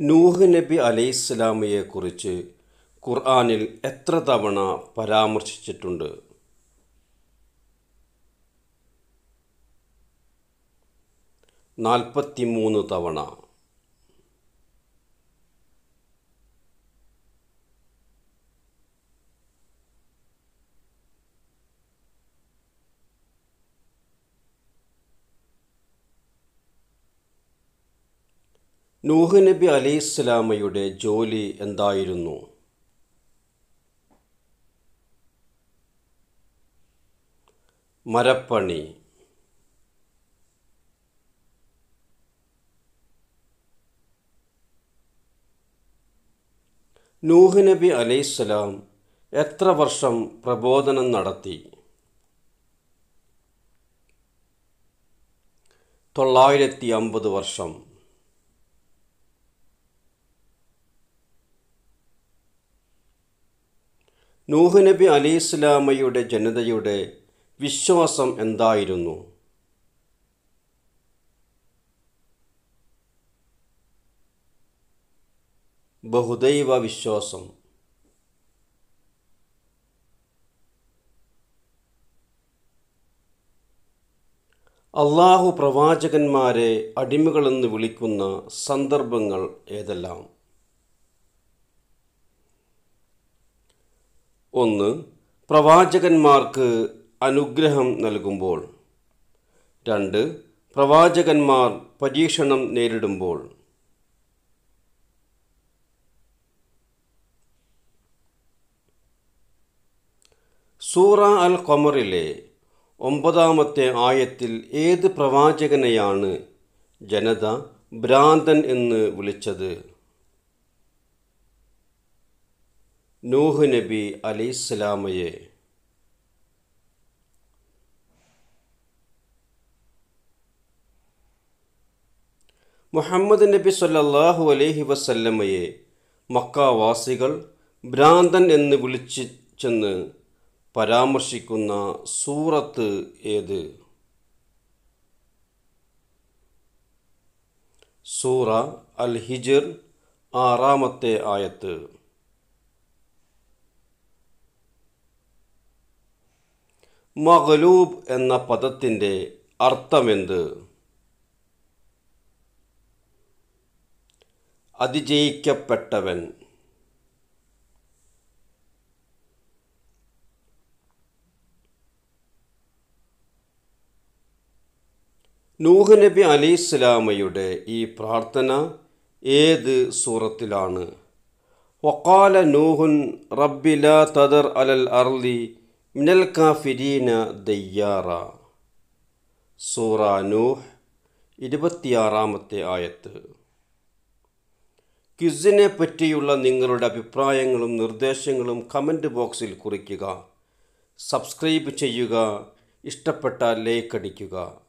നൂഹ് നബി അലൈഹിസ്സലാമയെക്കുറിച്ച് ഖുർആാനിൽ എത്ര തവണ പരാമർശിച്ചിട്ടുണ്ട്? നാൽപ്പത്തിമൂന്ന് തവണ. നൂഹ് നബി അലൈഹിസ്സലാമയുടെ ജോലി എന്തായിരുന്നു? മരപ്പണി. നൂഹ് നബി അലൈഹിസ്സലാം എത്ര വർഷം പ്രബോധനം നടത്തി? തൊള്ളായിരത്തി അമ്പത് വർഷം. നൂഹ് നബി ഇസ്ലാമയുടെ ജനതയുടെ വിശ്വാസം എന്തായിരുന്നു? ബഹുദൈവ വിശ്വാസം. അള്ളാഹു പ്രവാചകന്മാരെ അടിമകളെന്ന് വിളിക്കുന്ന സന്ദർഭങ്ങൾ ഏതെല്ലാം? ഒന്ന് പ്രവാചകന്മാർക്ക് അനുഗ്രഹം നൽകുമ്പോൾ. രണ്ട് പ്രവാചകന്മാർ പരീക്ഷണം നേരിടുമ്പോൾ. സൂറ അൽ കൊമറിലെ ഒമ്പതാമത്തെ ആയത്തിൽ ഏത് പ്രവാചകനെയാണ് ജനത ഭ്രാന്തൻ എന്ന് വിളിച്ചത്? നൂഹ് നബി അലിസ്ലാമയെ മുഹമ്മദ് നബി സല്ലാഹു അലൈഹി വസല്ലമ്മയെ മക്കാവാസികൾ ഭ്രാന്തൻ എന്ന് വിളിച്ചു ചെന്ന് പരാമർശിക്കുന്ന സൂറത്ത് ഏത്? സൂറ അൽ ഹിജിർ ആറാമത്തെ ആയത്ത്. മഗ്ലൂബ് എന്ന പദത്തിന്റെ അർത്ഥമെന്ത്? അതിജയിക്കപ്പെട്ടവൻ. നൂഹ് നബി അലൈഹിസ്സലാമയുടെ ഈ പ്രാർത്ഥന ഏത് സൂറത്തിലാണ്? വക്കാല നൂഹുൻ റബ്ബില തദർ അലൽ അർലി മിനൽ കാഫിരീന ദയ്യാറ സൂറ ഇരുപത്തിയാറാമത്തെ ആയത്ത്. ക്വിസിനെ പറ്റിയുള്ള നിങ്ങളുടെ അഭിപ്രായങ്ങളും നിർദ്ദേശങ്ങളും കമന്റ് ബോക്സിൽ കുറിക്കുക. സബ്സ്ക്രൈബ് ചെയ്യുക. ഇഷ്ടപ്പെട്ട ലൈക്ക് അടിക്കുക.